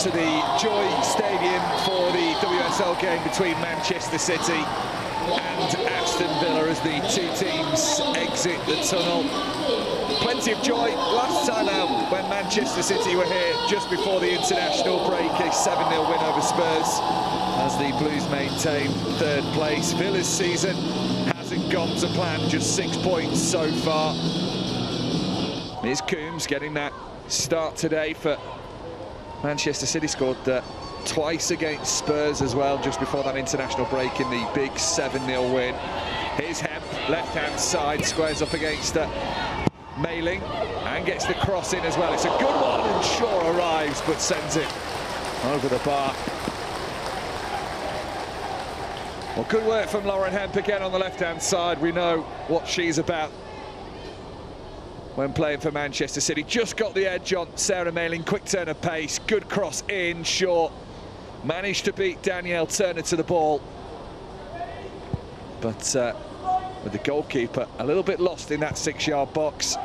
to the Joie Stadium for the WSL game between Manchester City and Aston Villa as the two teams exit the tunnel. Plenty of joy last time out when Manchester City were here just before the international break, a 7-0 win over Spurs as the Blues maintain third place. Villa's season hasn't gone to plan, just six points so far. Here's Coombs getting that start today for Manchester City, scored uh, twice against Spurs as well, just before that international break in the big 7-0 win. Here's Hemp, left-hand side, squares up against uh, Mayling, and gets the cross in as well. It's a good one, and Shaw arrives, but sends it over the bar. Well, good work from Lauren Hemp again on the left-hand side. We know what she's about when playing for Manchester City. Just got the edge on Sarah Mayling, quick turn of pace, good cross in, short. Managed to beat Danielle Turner to the ball. But uh, with the goalkeeper a little bit lost in that six-yard box.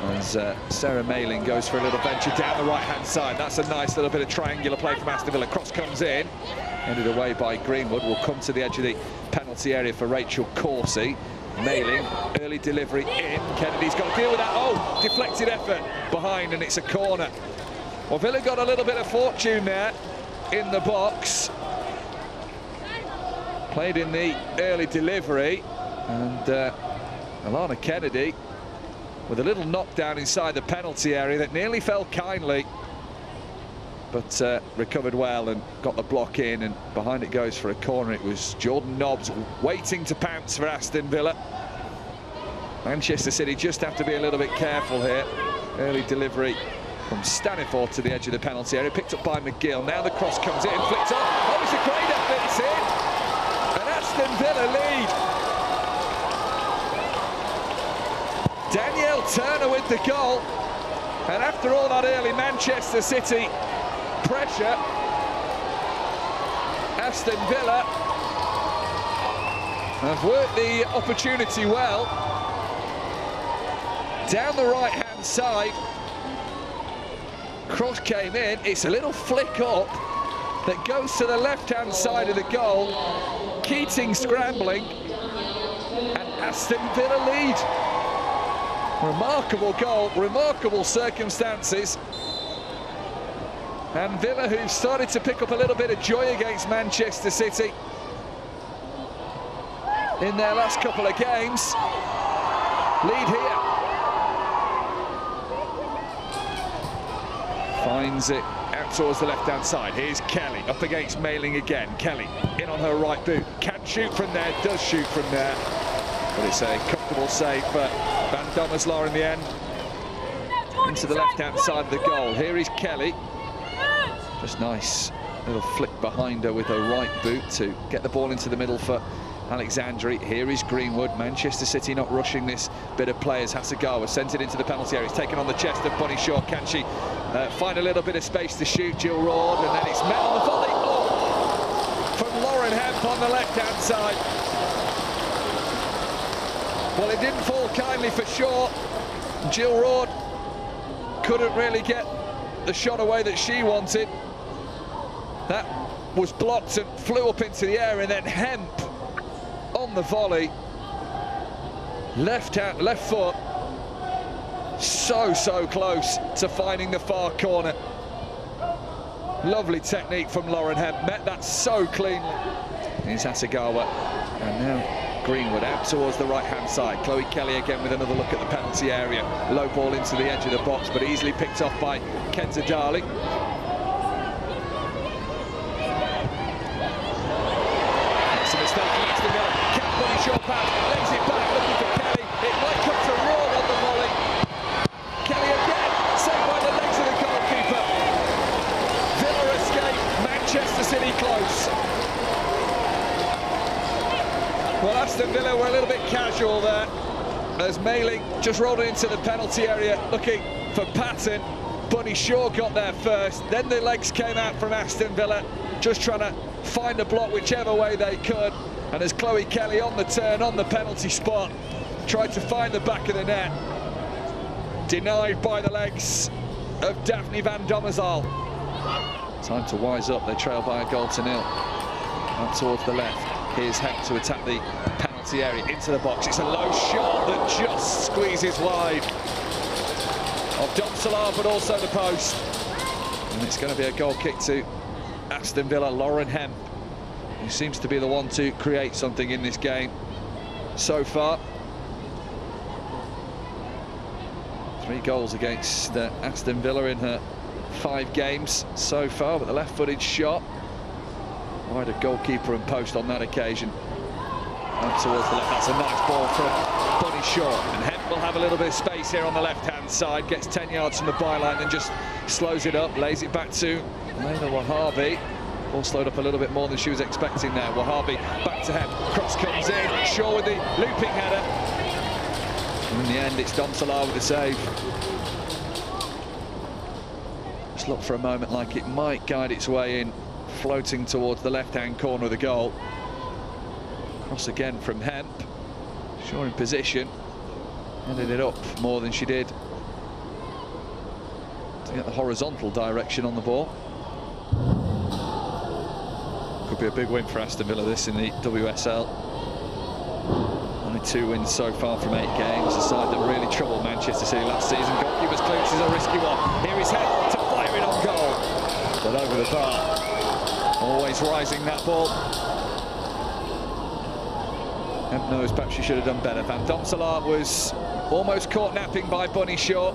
As uh, Sarah Mayling goes for a little venture down the right-hand side. That's a nice little bit of triangular play from Aston Villa. Cross comes in, ended away by Greenwood. Will come to the edge of the penalty area for Rachel Corsie. Mayling, early delivery in. Kennedy's got to deal with that. Oh, deflected effort behind, and it's a corner. Well, Villa got a little bit of fortune there in the box. Played in the early delivery, and uh, Alanna Kennedy with a little knockdown inside the penalty area that nearly fell kindly, but uh, recovered well and got the block in, and behind it goes for a corner. It was Jordan Nobbs waiting to pounce for Aston Villa. Manchester City just have to be a little bit careful here. Early delivery from Staniforth to the edge of the penalty area, picked up by McGill. Now the cross comes in, flicked on. Oh, it's a great effort, it's in. And Aston Villa lead. Danielle Turner with the goal. And after all that early Manchester City pressure, Aston Villa have worked the opportunity well. Down the right-hand side, cross came in. It's a little flick up that goes to the left-hand side of the goal. Keating scrambling, and Aston Villa lead. Remarkable goal, remarkable circumstances. And Villa, who've started to pick up a little bit of joy against Manchester City in their last couple of games, lead here. Finds it out towards the left-hand side. Here's Kelly up against Mayling again. Kelly in on her right boot. Can shoot from there, does shoot from there. But it's a comfortable save for Van Domselaar in the end. Into the left-hand side of the goal. Here is Kelly. Just nice little flick behind her with her right boot to get the ball into the middle for Aleixandri. Here is Greenwood. Manchester City not rushing this bit of players. Hasegawa sent it into the penalty area. He's taken on the chest of Bunny Shaw. Can she uh, find a little bit of space to shoot? Jill Roord, and then it's met on the volley. Oh! From Lauren Hemp on the left-hand side. Well, it didn't fall kindly for Shaw. Jill Roord couldn't really get the shot away that she wanted. That was blocked and flew up into the air, and then Hemp on the volley. Left out, left foot. So, so close to finding the far corner. Lovely technique from Lauren Hemp. Met that so cleanly. Here's Hasegawa. And now Greenwood out towards the right-hand side. Chloe Kelly again with another look at the penalty area. Low ball into the edge of the box, but easily picked off by Kenza Dali. That's a mistake from Aston Villa. Can't put his shot pass, lays it back, looking for Kelly. It might come to Roord on the volley. Kelly again, saved by the legs of the goalkeeper. Villa escape, Manchester City close. Well, Aston Villa were a little bit casual there. As Mayling just rolled into the penalty area, looking for Patton. Bunny Shaw got there first. Then the legs came out from Aston Villa, just trying to find a block whichever way they could. And as Chloe Kelly on the turn, on the penalty spot, tried to find the back of the net. Denied by the legs of Daphne van Domselaar. Time to wise up. They trail by a goal to nil. Out towards the left. Here's Hemp to attack the area into the box. It's a low shot that just squeezes wide of Domselaar, but also the post. And it's going to be a goal kick to Aston Villa, Lauren Hemp, who seems to be the one to create something in this game so far. Three goals against uh, Aston Villa in her five games so far, but the left-footed shot wide of goalkeeper and post on that occasion. Towards the left, that's a nice ball from Bunny Shaw. And Hemp will have a little bit of space here on the left-hand side, gets 10 yards from the byline and just slows it up, lays it back to Leila Ouahabi. Ball slowed up a little bit more than she was expecting there. Wahabi back to Hemp, cross comes in, Shaw with the looping header. And in the end, it's Domselaar with the save. Just looked for a moment like it might guide its way in, floating towards the left-hand corner of the goal. Cross again from Hemp. Shaw in position. Ended it up more than she did to get the horizontal direction on the ball. Could be a big win for Aston Villa this in the WSL. Only two wins so far from eight games. A side that really troubled Manchester City last season. Goalkeeper's clearance is a risky one. Here is Hemp to fire it on goal. But over the bar. Always rising that ball. Hemp knows perhaps she should have done better. Van Domselaar was almost caught napping by Bunny Shaw.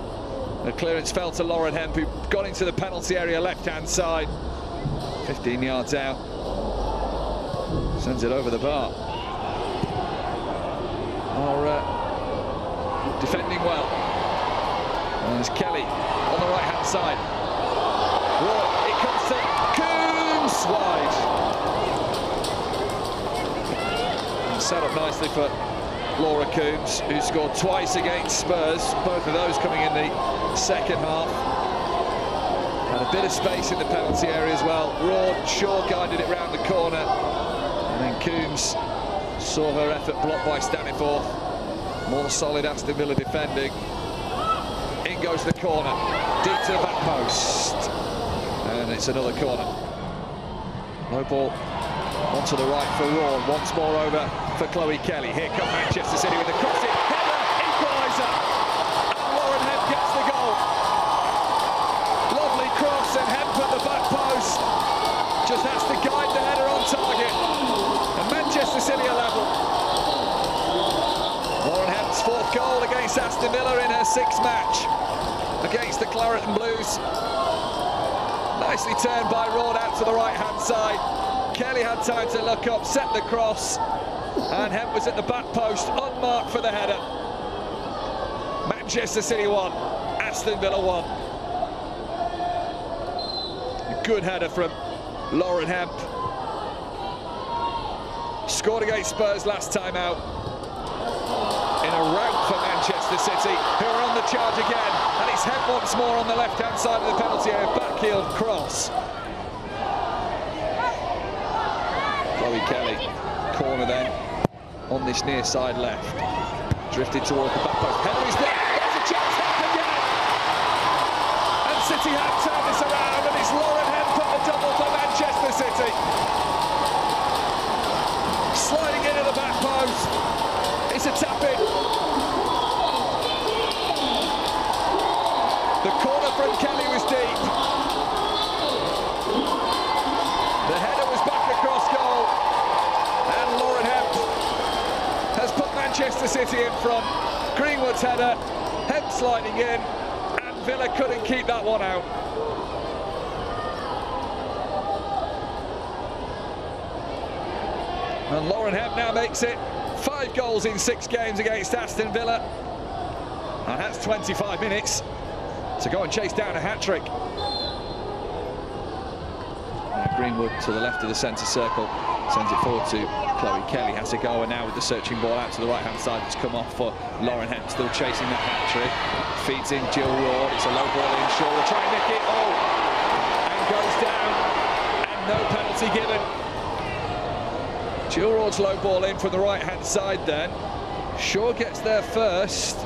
The clearance fell to Lauren Hemp, who got into the penalty area left-hand side. 15 yards out. Sends it over the bar. Are uh, defending well. And there's Kelly on the right-hand side. Whoa, it comes to Coombs wide set up nicely for Laura Coombs, who scored twice against Spurs, both of those coming in the second half. Had a bit of space in the penalty area as well. Raw, Shaw guided it round the corner. And then Coombs saw her effort blocked by Staniforth. More solid Aston Villa defending. In goes the corner, deep to the back post. And it's another corner. Low ball onto the right for Raw. Once more over for Chloe Kelly. Here comes Manchester City with the crossing. Header, equaliser. And Lauren gets the goal. Lovely cross and Hemp at the back post. Just has to guide the header on target. And Manchester City are level. Lauren Hemp's fourth goal against Aston Villa in her sixth match against the Claret and Blues. Nicely turned by Rod out to the right-hand side. Kelly had time to look up, set the cross, and Hemp was at the back post, unmarked for the header. Manchester City won, Aston Villa won. Good header from Lauren Hemp. Scored against Spurs last time out. In a rout for Manchester City, who are on the charge again. And it's Hemp once more on the left-hand side of the penalty area, backheeled cross. Chloe Kelly, corner then, on this near side left. Drifted towards the back post. Henry's there, there's a chance! And City have turned this around, and it's Lauren Hemp the double for Manchester City. Sliding into the back post. City in front. Greenwood's header, Hemp sliding in, and Villa couldn't keep that one out. And Lauren Hemp now makes it five goals in six games against Aston Villa. And that's 25 minutes to go and chase down a hat-trick. Greenwood to the left of the centre circle, sends it forward to Chloe Kelly, has to go, and now with the searching ball out to the right-hand side, it's come off for Lauren Hemp, still chasing that hat-trick. Feeds in Jill Roord, it's a low ball in, Shaw will try and nick it, oh! And goes down, and no penalty given. Jill Roord's low ball in from the right-hand side then. Shaw gets there first.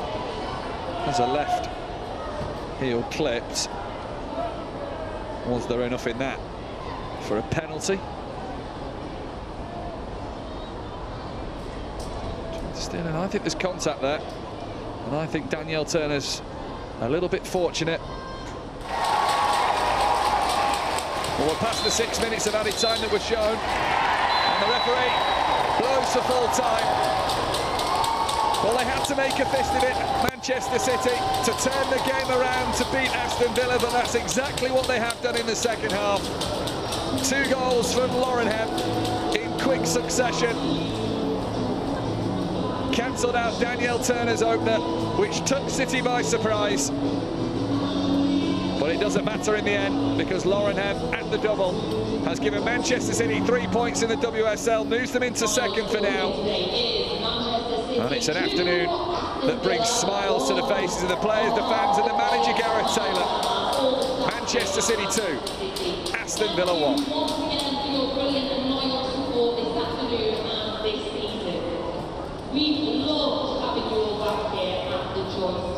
There's a left heel clipped. Was there enough in that for a penalty? Still, and I think there's contact there. And I think Danielle Turner's a little bit fortunate. Well, we're past the six minutes of added time that was shown. And the referee blows for full time. Well, they had to make a fist of it, Manchester City, to turn the game around to beat Aston Villa, but that's exactly what they have done in the second half. Two goals from Lauren Hemp in quick succession. Cancelled out Danielle Turner's opener, which took City by surprise. But it doesn't matter in the end because Lauren Hemp at the double has given Manchester City three points in the WSL, moves them into second for now. And it's an afternoon that brings smiles to the faces of the players, the fans and the manager Gareth Taylor. Manchester City 2, Aston Villa 1. Dios.